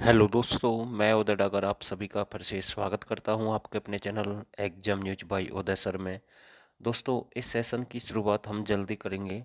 Hello दोस्तों, मैं उदय डागर आप सभी का फिर से स्वागत करता हूँ आपके अपने channel exam news by Uday sir में। दोस्तों, इस सेशन की शुरुआत हम जल्दी करेंगे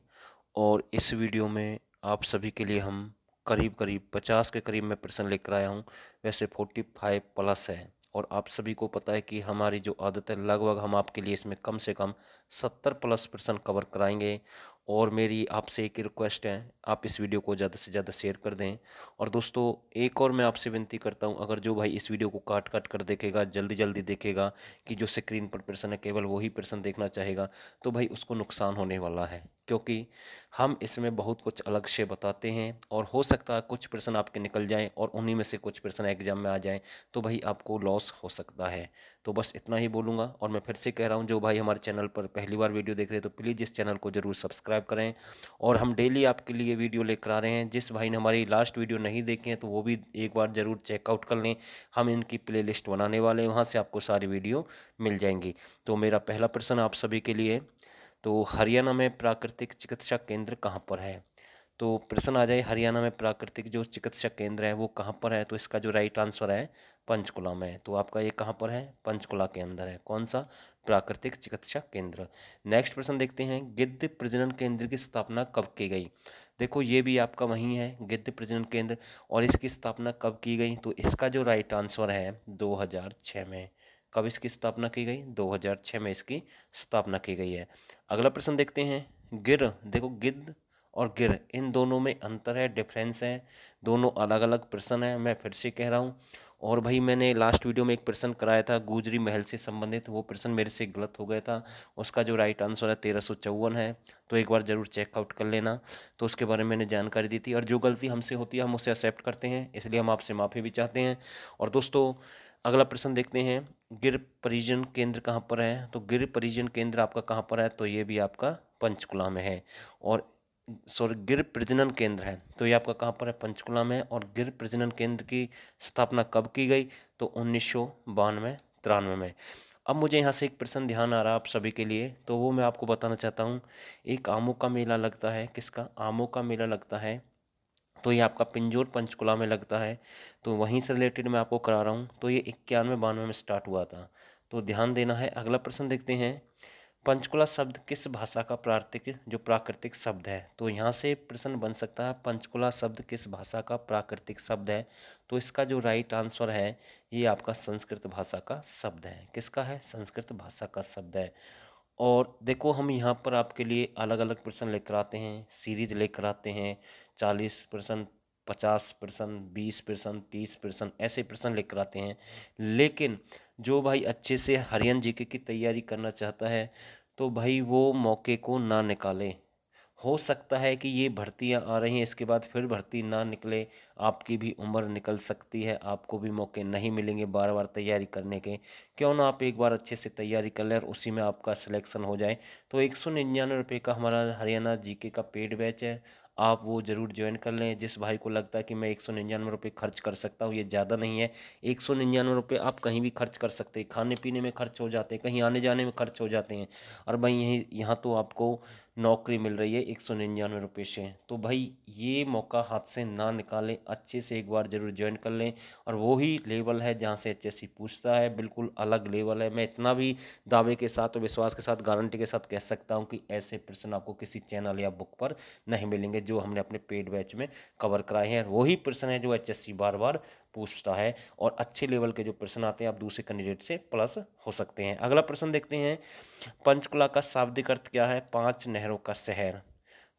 और इस वीडियो में आप सभी के लिए हम करीब करीब 50 के करीब मैं प्रश्न लेकर आया हूँ, वैसे 45 प्लस है। और आप सभी को पता है कि हमारी जो आदत है, लगभग हम आपके लिए इसमें कम से कम 70 प्लस प्रश्न कवर कराएँगे। और मेरी आपसे एक रिक्वेस्ट है, आप इस वीडियो को ज़्यादा से ज़्यादा शेयर कर दें। और दोस्तों, एक और मैं आपसे विनती करता हूँ, अगर जो भाई इस वीडियो को काट काट कर देखेगा जल्दी जल्दी देखेगा, कि जो स्क्रीन पर प्रश्न है, केवल वही प्रश्न देखना चाहेगा तो भाई उसको नुकसान होने वाला है। क्योंकि हम इसमें बहुत कुछ अलग से बताते हैं, और हो सकता है कुछ प्रश्न आपके निकल जाएँ, और उन्हीं में से कुछ प्रश्न एग्ज़ाम में आ जाएँ तो भाई आपको लॉस हो सकता है। तो बस इतना ही बोलूँगा और मैं फिर से कह रहा हूँ, जो भाई हमारे चैनल पर पहली बार वीडियो देख रहे हैं तो प्लीज़ इस चैनल को ज़रूर सब्सक्राइब करें। और हम डेली आपके लिए वीडियो लेकर आ रहे हैं। जिस भाई ने हमारी लास्ट वीडियो नहीं देखे हैं तो वो भी एक बार ज़रूर चेकआउट कर लें। हम इनकी प्ले बनाने वाले हैं, वहाँ से आपको सारी वीडियो मिल जाएँगी। तो मेरा पहला प्रश्न आप सभी के लिए तो हरियाणा में प्राकृतिक चिकित्सा केंद्र कहाँ पर है? तो प्रश्न आ जाए, हरियाणा में प्राकृतिक जो चिकित्सा केंद्र है, वो कहाँ पर है? तो इसका जो राइट आंसर है पंचकुला में तो आपका ये कहाँ पर है? पंचकुला के अंदर है। कौन सा? प्राकृतिक चिकित्सा केंद्र। नेक्स्ट प्रश्न देखते हैं। गिद्ध प्रजनन केंद्र की स्थापना कब की गई? देखो, ये भी आपका वहीं है, गिद्ध प्रजनन केंद्र। और इसकी स्थापना कब की गई? तो इसका जो राइट आंसर है 2006 में। कब इसकी स्थापना की गई? 2006 में इसकी स्थापना की गई है। अगला प्रश्न देखते हैं। गिर। देखो, गिद्ध और गिर, इन दोनों में अंतर है डिफरेंस है। दोनों अलग अलग प्रश्न है। मैं फिर से कह रहा हूँ और भाई मैंने लास्ट वीडियो में एक प्रश्न कराया था, गुजरी महल से संबंधित, वो प्रश्न मेरे से गलत हो गया था। उसका जो राइट आंसर है, तेरह सौ चौवन है तो एक बार ज़रूर चेकआउट कर लेना। तो उसके बारे में मैंने जानकारी दी थी और जो गलती हमसे होती है, हम उसे एक्सेप्ट करते हैं, इसलिए हम आपसे माफ़ी भी चाहते हैं। और दोस्तों, अगला प्रश्न देखते हैं, गिर परिजन केंद्र कहाँ पर है? तो गिर परिजन केंद्र आपका कहाँ पर है? तो ये भी आपका पंचकुला में है। और सॉरी, गिर प्रजनन केंद्र है। तो ये आपका कहाँ पर है? पंचकुला में और गिर प्रजनन केंद्र की स्थापना कब की गई? तो उन्नीस सौ बानवे, तिरानवे में। अब मुझे यहाँ से एक प्रश्न ध्यान आ रहा है आप सभी के लिए। तो वो मैं आपको बताना चाहता हूँ। एक आमों का मेला लगता है। किसका? आमों का मेला लगता है। तो ये आपका पिंजोर, पंचकुला में लगता है। तो वहीं से रिलेटेड मैं आपको करा रहा हूँ। तो ये इक्यानवे, बानवे में स्टार्ट हुआ था। तो ध्यान देना है। अगला प्रश्न देखते हैं। पंचकुला शब्द किस भाषा का प्राकृतिक, जो प्राकृतिक शब्द है? तो यहाँ से प्रश्न बन सकता है, पंचकुला शब्द किस भाषा का प्राकृतिक शब्द है? तो इसका जो राइट आंसर है, ये आपका संस्कृत भाषा का शब्द है। किसका है? संस्कृत भाषा का शब्द है। और देखो, हम यहाँ पर आपके लिए अलग अलग प्रश्न लेकर आते हैं सीरीज़ लेकर आते हैं, चालीस प्रश्न, पचास प्रश्न, बीस प्रश्न, तीस प्रश्न, ऐसे प्रश्न लेकर आते हैं। लेकिन जो भाई अच्छे से हरियन जी की तैयारी करना चाहता है तो भाई वो मौके को ना निकाले। हो सकता है कि ये भर्तियाँ आ रही हैं, इसके बाद फिर भर्ती ना निकले, आपकी भी उम्र निकल सकती है, आपको भी मौके नहीं मिलेंगे बार बार तैयारी करने के। क्यों ना आप एक बार अच्छे से तैयारी कर लें और उसी में आपका सिलेक्शन हो जाए। तो एक सौ निन्यानवे रुपये का हमारा हरियाणा जीके का पेड बैच है आप वो ज़रूर ज्वाइन कर लें। जिस भाई को लगता है कि मैं एक सौ निन्यानवे रुपये खर्च कर सकता हूँ, ये ज़्यादा नहीं है। एक सौ निन्यानवे रुपये आप कहीं भी खर्च कर सकते हैं। खाने पीने में खर्च हो जाते हैं, कहीं आने जाने में खर्च हो जाते हैं। और भाई यहीं, यहाँ तो आपको नौकरी मिल रही है, एक सौ निन्यानवे रुपये से। तो भाई, ये मौका हाथ से ना निकालें, अच्छे से एक बार ज़रूर ज्वाइन कर लें और वही लेवल है जहाँ से एचएससी पूछता है। बिल्कुल अलग लेवल है। मैं इतना भी दावे के साथ और विश्वास के साथ गारंटी के साथ कह सकता हूँ कि ऐसे प्रश्न आपको किसी चैनल या बुक पर नहीं मिलेंगे जो हमने अपने पेड बैच में कवर कराए हैं। वही प्रश्न है जो एच बार बार पूछता है और अच्छे लेवल के जो प्रश्न आते हैं, आप दूसरे कैंडिडेट से प्लस हो सकते हैं। अगला प्रश्न देखते हैं, पंचकुला का शाब्दिक अर्थ क्या है? पाँच नहरों का शहर।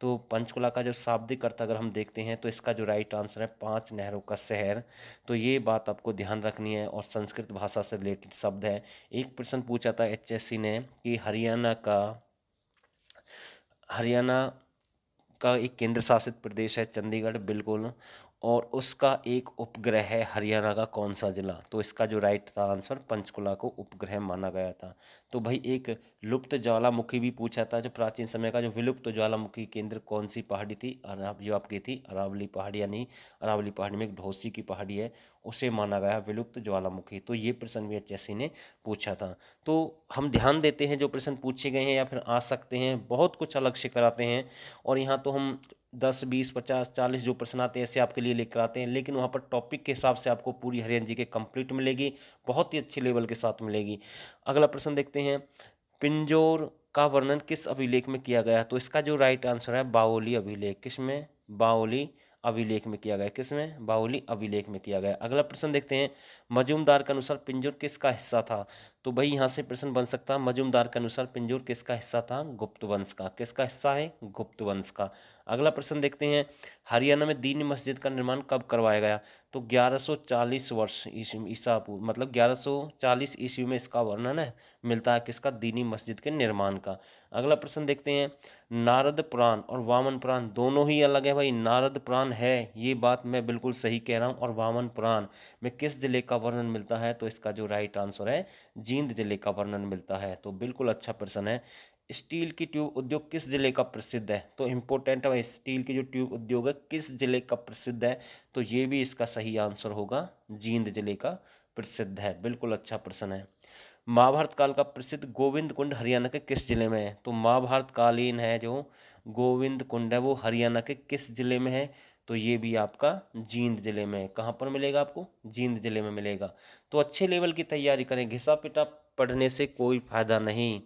तो पंचकुला का जो शाब्दिक अर्थ अगर हम देखते हैं तो इसका जो राइट आंसर है, पाँच नहरों का शहर। तो ये बात आपको ध्यान रखनी है और संस्कृत भाषा से रिलेटेड शब्द है। एक प्रश्न पूछा था एचएससी ने कि हरियाणा का हरियाणा का एक केंद्र शासित प्रदेश है चंडीगढ़, बिल्कुल। और उसका एक उपग्रह है हरियाणा का कौन सा ज़िला? तो इसका जो राइट था आंसर पंचकुला को उपग्रह माना गया था। तो भाई एक लुप्त ज्वालामुखी भी पूछा था, जो प्राचीन समय का जो विलुप्त ज्वालामुखी केंद्र कौन सी पहाड़ी थी? अराब, जो आपकी थी, अरावली पहाड़ी, यानी अरावली पहाड़ी में एक ढोसी की पहाड़ी है, उसे माना गया विलुप्त ज्वालामुखी। तो ये प्रश्न भी एच ने पूछा था। तो हम ध्यान देते हैं जो प्रश्न पूछे गए हैं या फिर आ सकते हैं, बहुत कुछ अलग से कराते हैं। और यहाँ तो हम दस, बीस, पचास, चालीस जो प्रश्न आते हैं, ऐसे आपके लिए लेकर आते हैं। लेकिन वहाँ पर टॉपिक के हिसाब से आपको पूरी हरियाणा जी के कंप्लीट मिलेगी, बहुत ही अच्छे लेवल के साथ मिलेगी। अगला प्रश्न देखते हैं, पिंजोर का वर्णन किस अभिलेख में किया गया? तो इसका जो राइट आंसर है बाओली अभिलेख। किसमें? बाओली अभिलेख में किया गया। किसमें बाहुली अभिलेख में किया गया। अगला प्रश्न देखते हैं, मजूमदार के अनुसार पिंजोर किसका हिस्सा था? तो भाई, यहाँ से प्रश्न बन सकता है मजूमदार के अनुसार पिंजोर किसका हिस्सा था? गुप्त वंश का। किसका हिस्सा है? गुप्त वंश का। अगला प्रश्न देखते हैं, हरियाणा में दीन मस्जिद का निर्माण कब करवाया गया? तो 1140 वर्ष ईसा पूर्व मतलब 1140 ईस्वी में इसका वर्णन है, मिलता है किसका? दीनी मस्जिद के निर्माण का। अगला प्रश्न देखते हैं, नारद पुराण और वामन पुराण दोनों ही अलग है भाई? नारद पुराण है, ये बात मैं बिल्कुल सही कह रहा हूँ, और वामन पुराण में किस ज़िले का वर्णन मिलता है? तो इसका जो राइट आंसर है, जींद ज़िले का वर्णन मिलता है। तो बिल्कुल अच्छा प्रश्न है स्टील की ट्यूब उद्योग किस ज़िले का प्रसिद्ध है? तो इम्पोर्टेंट है स्टील की जो ट्यूब उद्योग है, किस ज़िले का प्रसिद्ध है? तो ये भी इसका सही आंसर होगा, जींद ज़िले का प्रसिद्ध है। बिल्कुल अच्छा प्रश्न है। महाभारत काल का प्रसिद्ध गोविंद कुंड हरियाणा के किस ज़िले में है? तो महाभारत कालीन है जो गोविंद कुंड है, वो हरियाणा के किस ज़िले में है? तो ये भी आपका जींद ज़िले में है। कहाँ पर मिलेगा आपको? जींद ज़िले में मिलेगा। तो अच्छे लेवल की तैयारी करें। घिसा पिटा पढ़ने से कोई फ़ायदा नहीं।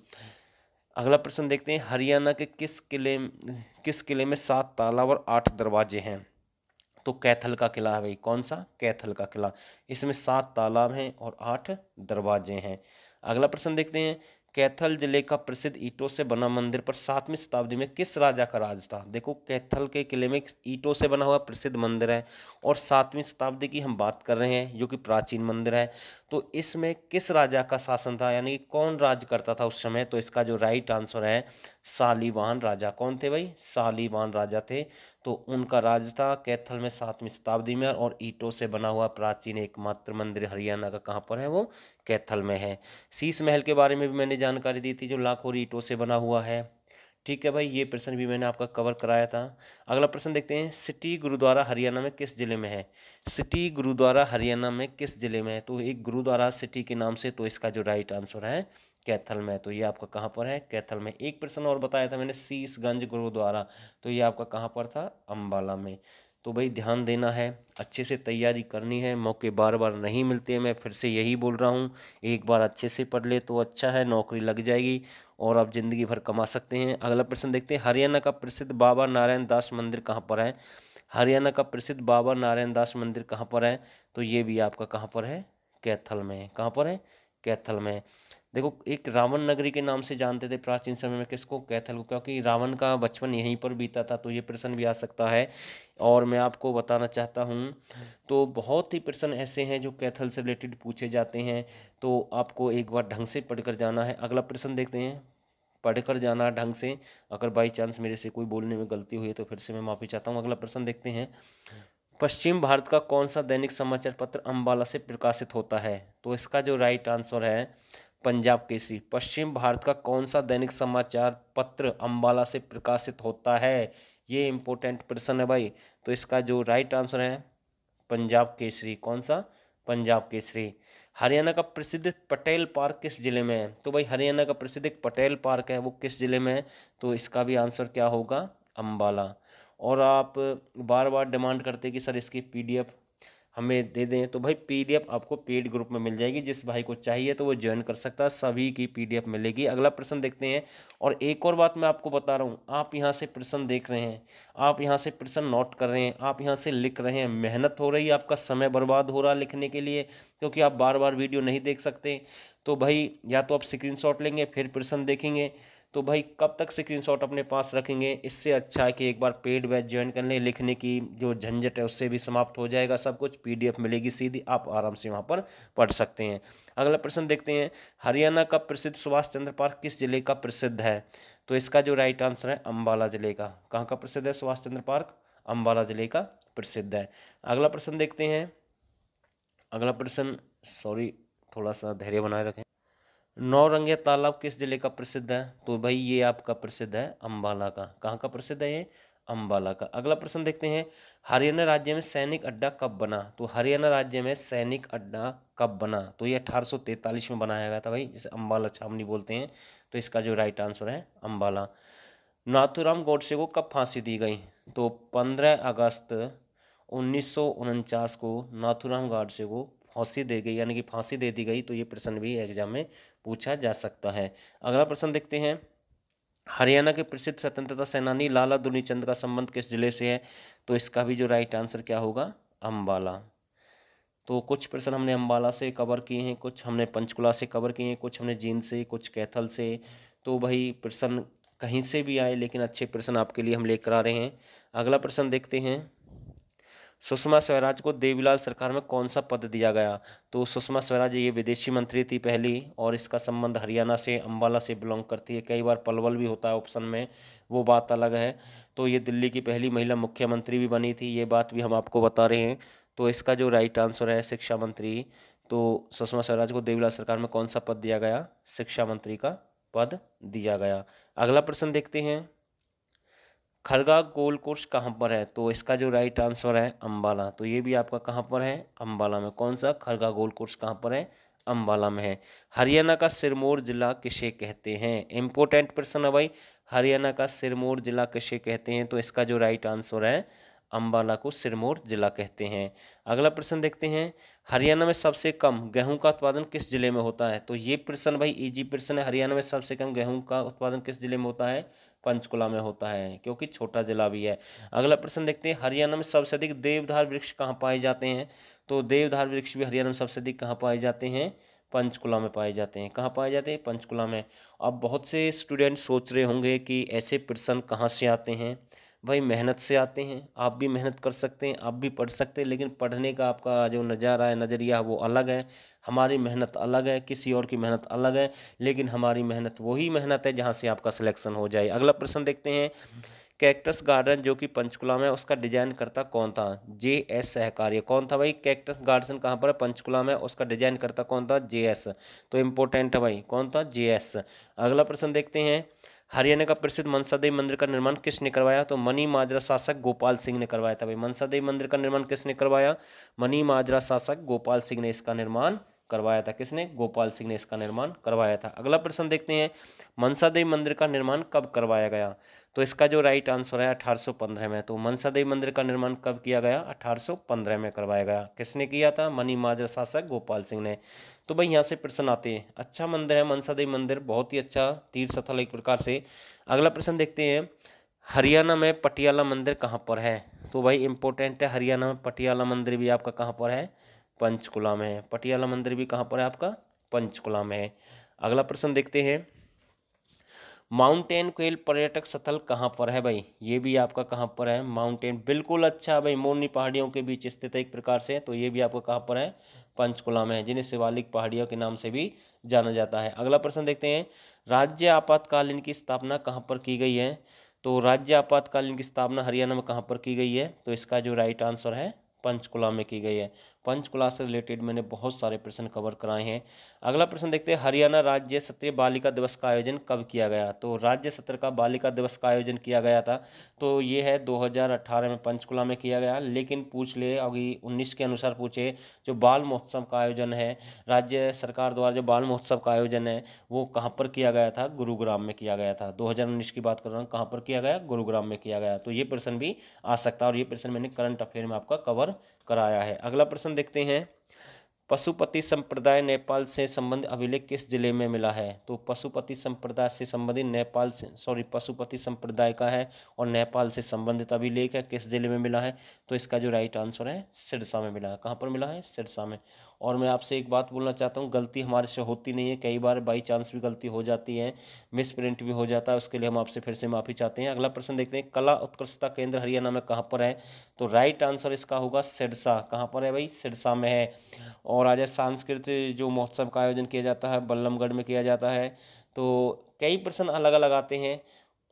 अगला प्रश्न देखते हैं, हरियाणा के किस किले किस किले में सात तालाब और आठ दरवाजे हैं? तो कैथल का किला है भाई, कौन सा? कैथल का किला। इसमें सात तालाब हैं और आठ दरवाजे हैं। अगला प्रश्न देखते हैं, कैथल ज़िले का प्रसिद्ध ईटों से बना मंदिर पर सातवीं शताब्दी में किस राजा का राज था? देखो, कैथल के किले में ईटों से बना हुआ प्रसिद्ध मंदिर है और सातवीं शताब्दी की हम बात कर रहे हैं, जो कि प्राचीन मंदिर है। तो इसमें किस राजा का शासन था? यानी कौन राज करता था उस समय? तो इसका जो राइट आंसर है, सालीवान राजा। कौन थे भाई? सालीवान राजा थे। तो उनका राज था कैथल में सातवीं शताब्दी में और ईटों से बना हुआ प्राचीन एकमात्र मंदिर हरियाणा का। कहाँ पर है वो? कैथल में है। शीश महल के बारे में भी मैंने जानकारी दी थी, जो लाखों ईटों से बना हुआ है। ठीक है भाई, ये प्रश्न भी मैंने आपका कवर कराया था। अगला प्रश्न देखते हैं, सिटी गुरुद्वारा हरियाणा में किस ज़िले में है? सिटी गुरुद्वारा हरियाणा में किस ज़िले में है? तो एक गुरुद्वारा सिटी के नाम से तो इसका जो राइट आंसर है, कैथल में तो ये आपका कहाँ पर है? कैथल में। एक प्रश्न और बताया था मैंने, शीशगंज गुरुद्वारा। तो ये आपका कहाँ पर था? अम्बाला में। तो भाई, ध्यान देना है, अच्छे से तैयारी करनी है। मौके बार बार नहीं मिलते मैं फिर से यही बोल रहा हूँ, एक बार अच्छे से पढ़ ले तो अच्छा है, नौकरी लग जाएगी। और आप ज़िंदगी भर कमा सकते हैं। अगला प्रश्न देखते हैं, हरियाणा का प्रसिद्ध बाबा नारायण दास मंदिर कहाँ पर है? हरियाणा का प्रसिद्ध बाबा नारायण दास मंदिर कहाँ पर है? तो ये भी आपका कहाँ पर है? कैथल में। कहाँ पर है? कैथल में। देखो, एक रावण नगरी के नाम से जानते थे प्राचीन समय में किसको कैथल को, क्योंकि रावण का बचपन यहीं पर बीता था तो ये प्रश्न भी आ सकता है। और मैं आपको बताना चाहता हूँ तो बहुत ही प्रश्न ऐसे हैं जो कैथल से रिलेटेड पूछे जाते हैं तो आपको एक बार ढंग से पढ़कर जाना है। अगला प्रश्न देखते हैं। पढ़कर जाना ढंग से, अगर बाई चांस मेरे से कोई बोलने में गलती हुई है तो फिर से मैं माफ़ी चाहता हूँ। अगला प्रश्न देखते हैं। पश्चिम भारत का कौन सा दैनिक समाचार पत्र अम्बाला से प्रकाशित होता है? तो इसका जो राइट आंसर है पंजाब केसरी, पश्चिम भारत का कौन सा दैनिक समाचार पत्र अम्बाला से प्रकाशित होता है? ये इम्पोर्टेंट प्रश्न है भाई। तो इसका जो राइट आंसर है, पंजाब केसरी। कौन सा पंजाब केसरी। हरियाणा का प्रसिद्ध पटेल पार्क किस ज़िले में है? तो भाई, हरियाणा का प्रसिद्ध एक पटेल पार्क है, वो किस ज़िले में है? तो इसका भी आंसर क्या होगा? अम्बाला और आप बार बार डिमांड करते कि सर इसकी पीडीएफ हमें दे दें तो भाई पीडीएफ आपको पेड ग्रुप में मिल जाएगी। जिस भाई को चाहिए तो वो ज्वाइन कर सकता है, सभी की पीडीएफ मिलेगी। अगला प्रश्न देखते हैं, और एक और बात मैं आपको बता रहा हूँ, आप यहाँ से प्रश्न देख रहे हैं, आप यहाँ से प्रश्न नोट कर रहे हैं, आप यहाँ से लिख रहे हैं, मेहनत हो रही है आपका, समय बर्बाद हो रहा है लिखने के लिए, क्योंकि आप बार बार वीडियो नहीं देख सकते तो भाई या तो आप स्क्रीन लेंगे, फिर प्रश्न देखेंगे तो भाई, कब तक स्क्रीनशॉट अपने पास रखेंगे? इससे अच्छा है कि एक बार पेड बैच ज्वाइन कर लें। लिखने की जो झंझट है, उससे भी समाप्त हो जाएगा सब कुछ। पीडीएफ मिलेगी सीधी। आप आराम से वहाँ पर पढ़ सकते हैं। अगला प्रश्न देखते हैं। हरियाणा का प्रसिद्ध सुभाष चंद्र पार्क किस ज़िले का प्रसिद्ध है? तो इसका जो राइट आंसर है अम्बाला ज़िले का। कहाँ का प्रसिद्ध है सुभाष चंद्र पार्क? अम्बाला ज़िले का प्रसिद्ध है। अगला प्रश्न देखते हैं। अगला प्रश्न सॉरी थोड़ा सा धैर्य बनाए रखें। नौरंगिया तालाब किस ज़िले का प्रसिद्ध है? तो भाई ये आपका प्रसिद्ध है अम्बाला का। कहाँ का प्रसिद्ध है ये? अम्बाला का। अगला प्रश्न देखते हैं। हरियाणा राज्य में सैनिक अड्डा कब बना? तो हरियाणा राज्य में सैनिक अड्डा कब बना? तो ये अठारह में बनाया गया था भाई, जिसे अम्बाला छावनी बोलते हैं। तो इसका जो राइट आंसर है अम्बाला नाथुराम गोडसे को कब फांसी दी गई? तो पंद्रह अगस्त उन्नीस सौ उनचास को नाथुराम गोडसे को फांसी दे गई, यानी कि फांसी दे दी गई तो ये प्रश्न भी एग्ज़ाम में पूछा जा सकता है। अगला प्रश्न देखते हैं। हरियाणा के प्रसिद्ध स्वतंत्रता सेनानी लाला दुनीचंद का संबंध किस ज़िले से है? तो इसका भी जो राइट आंसर क्या होगा? अम्बाला तो कुछ प्रश्न हमने अम्बाला से कवर किए हैं, कुछ हमने पंचकुला से कवर किए हैं, कुछ हमने जींद से, कुछ कैथल से। तो भाई प्रश्न कहीं से भी आए, लेकिन अच्छे प्रश्न आपके लिए हम लेकर आ रहे हैं। अगला प्रश्न देखते हैं। सुषमा स्वराज को देवीलाल सरकार में कौन सा पद दिया गया? तो सुषमा स्वराज ये विदेशी मंत्री थी पहली, और इसका संबंध हरियाणा से अम्बाला से बिलोंग करती है। कई बार पलवल भी होता है ऑप्शन में, वो बात अलग है। तो ये दिल्ली की पहली महिला मुख्यमंत्री भी बनी थी, ये बात भी हम आपको बता रहे हैं। तो इसका जो राइट आंसर है, शिक्षा मंत्री तो सुषमा स्वराज को देवीलाल सरकार में कौन सा पद दिया गया? शिक्षा मंत्री का पद दिया गया। अगला प्रश्न देखते हैं। खरगा गोल कोर्स कहाँ पर है? तो इसका जो राइट आंसर है अम्बाला तो ये भी आपका कहाँ पर है? अम्बाला में। कौन सा? खरगा गोल कोर्स कहाँ पर है? अम्बाला में है। हरियाणा का सिरमौर जिला किसे कहते हैं? इम्पोर्टेंट प्रश्न है भाई। हरियाणा का सिरमौर जिला किसे कहते हैं? तो इसका जो राइट आंसर है अम्बाला को सिरमौर जिला कहते हैं। अगला प्रश्न देखते हैं। हरियाणा में सबसे कम गेहूँ का उत्पादन किस ज़िले में होता है? तो ये प्रश्न भाई इजी प्रश्न है। हरियाणा में सबसे कम गेहूँ का उत्पादन किस ज़िले में होता है? पंचकुला में होता है, क्योंकि छोटा जिला भी है। अगला प्रश्न देखते हैं, हरियाणा में सबसे अधिक देवधार वृक्ष कहाँ पाए जाते हैं? तो देवधार वृक्ष भी हरियाणा में सबसे अधिक कहाँ पाए जाते हैं? पंचकुला में पाए जाते हैं। कहाँ पाए जाते हैं? पंचकुला में। अब बहुत से स्टूडेंट सोच रहे होंगे कि ऐसे प्रश्न कहाँ से आते हैं? भाई मेहनत से आते हैं। आप भी मेहनत कर सकते हैं, आप भी पढ़ सकते हैं, लेकिन पढ़ने का आपका जो नज़ारा है, नज़रिया वो अलग है। हमारी मेहनत अलग है, किसी और की मेहनत अलग है, लेकिन हमारी मेहनत वही मेहनत है जहाँ से आपका सिलेक्शन हो जाए। अगला प्रश्न देखते हैं, कैक्टस गार्डन जो कि पंचकुला में उसका डिज़ाइन करता कौन था? जे एस सहकार्य, कौन था भाई? कैक्टस गार्डन कहाँ पर है? पंचकुला में, उसका डिज़ाइन करता कौन था? जे एस तो इम्पोर्टेंट है भाई, कौन था? जे एस अगला प्रश्न देखते हैं हरियाणा का प्रसिद्ध मनसा देवी मंदिर का निर्माण किसने करवाया? तो मनी माजरा शासक गोपाल सिंह ने करवाया था भाई। मनसा देवी मंदिर का निर्माण किसने करवाया? मनी माजरा शासक गोपाल सिंह ने इसका निर्माण करवाया था। किसने? गोपाल सिंह ने इसका निर्माण करवाया था। अगला प्रश्न देखते हैं मनसा देवी मंदिर का निर्माण कब करवाया गया? तो इसका जो राइट आंसर है 1815 में। तो मनसा देवी मंदिर का निर्माण कब किया गया? 1815 में करवाया गया। किसने किया था? मनी माजरा शासक गोपाल सिंह ने। तो भाई यहाँ से प्रश्न आते हैं। अच्छा मंदिर है, मनसा देवी मंदिर, बहुत ही अच्छा तीर्थ स्थल एक प्रकार से। अगला प्रश्न देखते हैं, हरियाणा में पटियाला मंदिर कहाँ पर है? तो भाई इंपॉर्टेंट है, हरियाणा में पटियाला मंदिर भी आपका कहाँ पर है? पंचकुला में है। पटियाला मंदिर भी कहाँ पर है आपका? पंचकुला में है। अगला प्रश्न देखते हैं माउंटेन क्वेल पर्यटक स्थल कहाँ पर है भाई? ये भी आपका कहाँ पर है? माउंटेन बिल्कुल अच्छा भाई, मोरनी पहाड़ियों के बीच स्थित है एक प्रकार से तो ये भी आपका कहाँ पर है? पंचकुला में है, जिन्हें शिवालिक पहाड़ियों के नाम से भी जाना जाता है। अगला प्रश्न देखते हैं, राज्य आपातकालीन की स्थापना कहाँ पर की गई है? तो राज्य आपातकालीन की स्थापना हरियाणा में कहाँ पर की गई है? तो इसका जो राइट आंसर है, पंचकुला में की गई है। पंचकुला से रिलेटेड मैंने बहुत सारे प्रश्न कवर कराए हैं। अगला प्रश्न देखते हैं, हरियाणा राज्य सत्य बालिका दिवस का आयोजन कब किया गया? तो राज्य सत्र का बालिका दिवस का आयोजन किया गया था तो ये है 2018 में पंचकुला में किया गया। लेकिन पूछ ले, अभी 19 के अनुसार पूछे, जो बाल महोत्सव का आयोजन है, राज्य सरकार द्वारा जो बाल महोत्सव का आयोजन है, वो कहाँ पर किया गया था? गुरुग्राम में किया गया था। दो हज़ार उन्नीस की बात कर रहा हूँ, कहाँ पर किया गया? गुरुग्राम में किया गया। तो ये प्रश्न भी आ सकता है, और ये प्रश्न मैंने करंट अफेयर में आपका कवर कराया है। अगला प्रश्न देखते हैं। पशुपति संप्रदाय नेपाल से संबंधित अभिलेख किस ज़िले में मिला है? तो पशुपति संप्रदाय से संबंधित नेपाल से सॉरी पशुपति संप्रदाय का है और नेपाल से संबंधित अभिलेख है किस ज़िले में मिला है? तो इसका जो राइट आंसर है, सिरसा में मिला है। कहाँ पर मिला है? सिरसा में। और मैं आपसे एक बात बोलना चाहता हूँ, गलती हमारे से होती नहीं है। कई बार बाई चांस भी गलती हो जाती है मिस प्रिंट भी हो जाता है, उसके लिए हम आपसे फिर से माफ़ी चाहते हैं। अगला प्रश्न देखते हैं, कला उत्कृष्टता केंद्र हरियाणा में कहाँ पर है? तो राइट आंसर इसका होगा सिरसा। कहाँ पर है भाई? सिरसा में है। और आज सांस्कृतिक जो महोत्सव का आयोजन किया जाता है, बल्लमगढ़ में किया जाता है। तो कई प्रश्न अलग अलग आते हैं।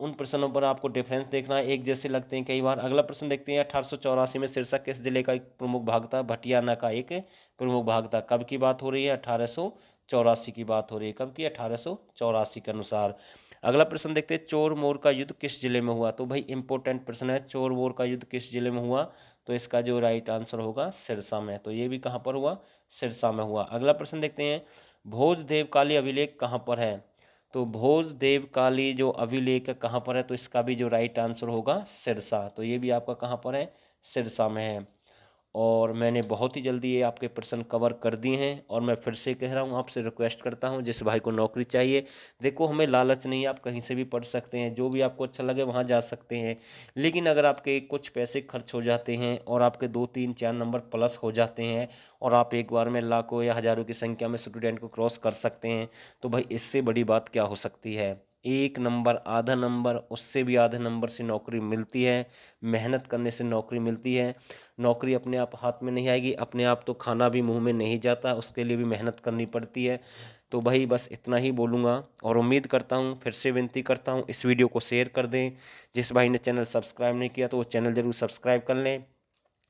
उन प्रश्नों पर आपको डिफरेंस देखना है एक जैसे लगते हैं। कई बार अगला प्रश्न देखते हैं, अठारह सौ चौरासी में सिरसा किस ज़िले का एक प्रमुख भाग था भटियाना का एक प्रमुख भाग था कब की बात हो रही है? अठारह चौरासी की बात हो रही है। कब की? अठारह चौरासी के अनुसार। अगला प्रश्न देखते हैं, चोर मोर का युद्ध किस ज़िले में हुआ? तो भाई इंपॉर्टेंट प्रश्न है, चोर मोर का युद्ध किस ज़िले में हुआ? तो इसका जो राइट आंसर होगा, सिरसा में। तो ये भी कहाँ पर हुआ? सिरसा में हुआ। अगला प्रश्न देखते हैं भोज देवकाली अभिलेख कहाँ पर है? तो भोज देव काली जो अभिलेख कहाँ पर है तो इसका भी जो राइट आंसर होगा सिरसा। तो ये भी आपका कहाँ पर है? सिरसा में है। और मैंने बहुत ही जल्दी ये आपके प्रश्न कवर कर दिए हैं और मैं फिर से कह रहा हूँ, आपसे रिक्वेस्ट करता हूँ, जिस भाई को नौकरी चाहिए, देखो हमें लालच नहीं आप कहीं से भी पढ़ सकते हैं, जो भी आपको अच्छा लगे वहाँ जा सकते हैं। लेकिन अगर आपके कुछ पैसे खर्च हो जाते हैं और आपके दो तीन चार नंबर प्लस हो जाते हैं और आप एक बार में लाखों या हज़ारों की संख्या में स्टूडेंट को क्रॉस कर सकते हैं तो भाई इससे बड़ी बात क्या हो सकती है? एक नंबर, आधा नंबर, उससे भी आधे नंबर से नौकरी मिलती है, मेहनत करने से नौकरी मिलती है। नौकरी अपने आप हाथ में नहीं आएगी, अपने आप तो खाना भी मुँह में नहीं जाता, उसके लिए भी मेहनत करनी पड़ती है। तो भाई बस इतना ही बोलूँगा और उम्मीद करता हूँ, फिर से विनती करता हूँ, इस वीडियो को शेयर कर दें। जिस भाई ने चैनल सब्सक्राइब नहीं किया तो वो चैनल ज़रूर सब्सक्राइब कर लें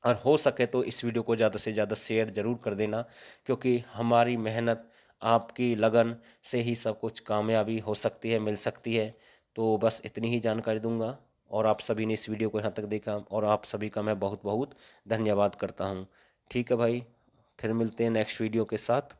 और हो सके तो इस वीडियो को ज़्यादा से ज़्यादा शेयर ज़रूर कर देना, क्योंकि हमारी मेहनत, आपकी लगन से ही सब कुछ कामयाबी हो सकती है, मिल सकती है। तो बस इतनी ही जानकारी दूँगा। और आप सभी ने इस वीडियो को यहाँ तक देखा और आप सभी का मैं बहुत बहुत धन्यवाद करता हूँ। ठीक है भाई, फिर मिलते हैं नेक्स्ट वीडियो के साथ।